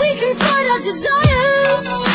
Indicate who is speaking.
Speaker 1: We can fight our desires.